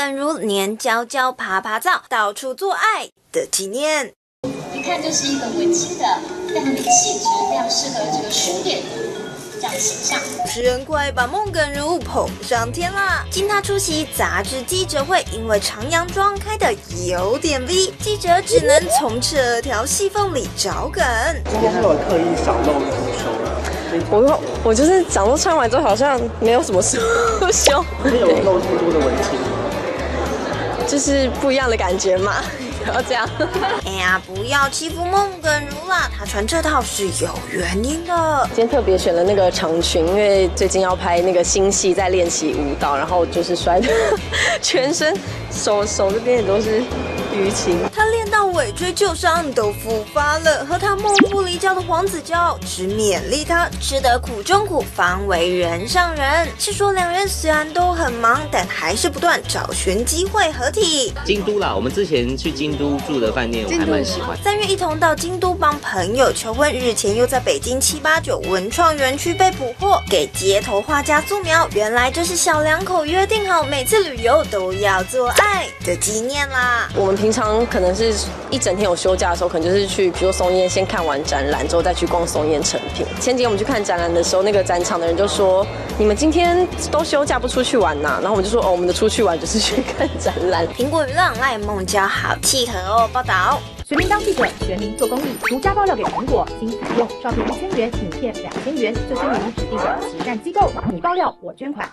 耿如黏娇娇爬爬照，到处做爱的纪念。一看就是一个文青的，非常有气质，非常适合这个书店这样形象。诗人快把孟耿如捧上天啦！经他出席杂志记者会，因为长洋装开的有点 V，记者只能从这条细缝里找梗。今天是有特意少露乳胸，我我就是长都穿完之后好像没有什么胸胸，没有露这么多的文青。就是不一样的感觉嘛。然 后这样！哎呀，不要欺负孟耿如啦，她穿这套是有原因的。今天特别选了那个长裙，因为最近要拍那个新戏，在练习舞蹈，然后就是摔的 全身手手这边也都是。淤青，他练到尾椎旧伤都复发了，和他梦不离焦的黄子佼只勉励他吃得苦中苦，方为人上人。是说两人虽然都很忙，但还是不断找寻机会合体。京都啦，我们之前去京都住的饭店，我还蛮喜欢。三月一同到京都帮朋友求婚，日前又在北京七八九文创园区被捕获，给街头画家素描，原来这是小两口约定好每次旅游都要做爱的纪念啦。我们。平常可能是一整天有休假的时候，可能就是去，比如松烟先看完展览之后再去逛松烟成品。前几天我们去看展览的时候，那个展场的人就说：“你们今天都休假不出去玩呐？”然后我们就说：“哦，我们的出去玩就是去看展览。”苹果娱乐赖梦娇好契合哦，报道。全民当记者，全民做公益，独家爆料给苹果，经采用，照片一千元，影片两千元，就签您指定的慈善机构，你爆料我捐款。